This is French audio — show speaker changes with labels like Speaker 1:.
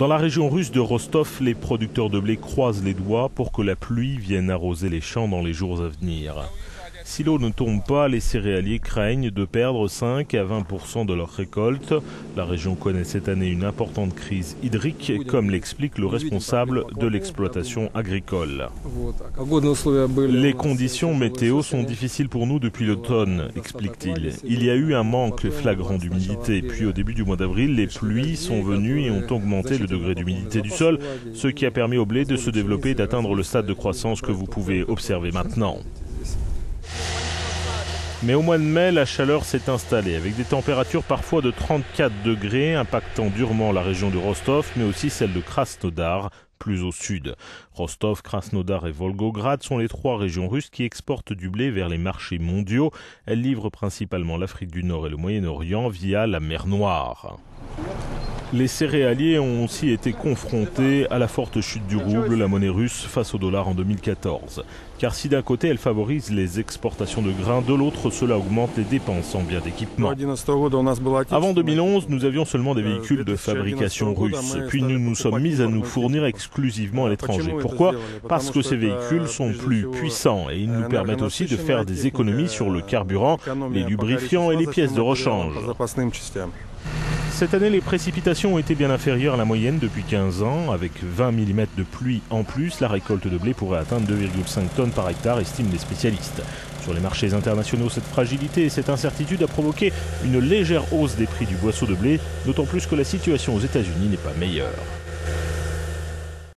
Speaker 1: Dans la région russe de Rostov, les producteurs de blé croisent les doigts pour que la pluie vienne arroser les champs dans les jours à venir. Si l'eau ne tombe pas, les céréaliers craignent de perdre 5 à 20% de leur récolte. La région connaît cette année une importante crise hydrique, comme l'explique le responsable de l'exploitation agricole. Les conditions météo sont difficiles pour nous depuis l'automne, explique-t-il. Il y a eu un manque flagrant d'humidité, puis au début du mois d'avril, les pluies sont venues et ont augmenté le degré d'humidité du sol, ce qui a permis au blé de se développer et d'atteindre le stade de croissance que vous pouvez observer maintenant. Mais au mois de mai, la chaleur s'est installée avec des températures parfois de 34 degrés impactant durement la région de Rostov, mais aussi celle de Krasnodar, plus au sud. Rostov, Krasnodar et Volgograd sont les trois régions russes qui exportent du blé vers les marchés mondiaux. Elles livrent principalement l'Afrique du Nord et le Moyen-Orient via la mer Noire. Les céréaliers ont aussi été confrontés à la forte chute du rouble, la monnaie russe, face au dollar en 2014. Car si d'un côté elle favorise les exportations de grains, de l'autre cela augmente les dépenses en biens d'équipement. Avant 2011, nous avions seulement des véhicules de fabrication russe, puis nous nous sommes mis à nous fournir exclusivement à l'étranger. Pourquoi? Parce que ces véhicules sont plus puissants et ils nous permettent aussi de faire des économies sur le carburant, les lubrifiants et les pièces de rechange. Cette année, les précipitations ont été bien inférieures à la moyenne depuis 15 ans. Avec 20 mm de pluie en plus, la récolte de blé pourrait atteindre 2,5 tonnes par hectare, estiment les spécialistes. Sur les marchés internationaux, cette fragilité et cette incertitude a provoqué une légère hausse des prix du boisseau de blé, d'autant plus que la situation aux États-Unis n'est pas meilleure.